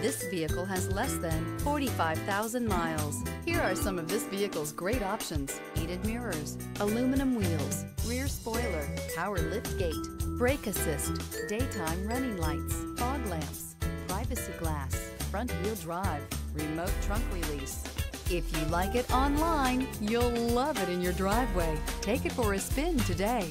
This vehicle has less than 45,000 miles. Here are some of this vehicle's great options. Heated mirrors, aluminum wheels, rear spoiler, power lift gate, brake assist, daytime running lights, fog lamps, privacy glass, front wheel drive, remote trunk release. If you like it online, you'll love it in your driveway. Take it for a spin today.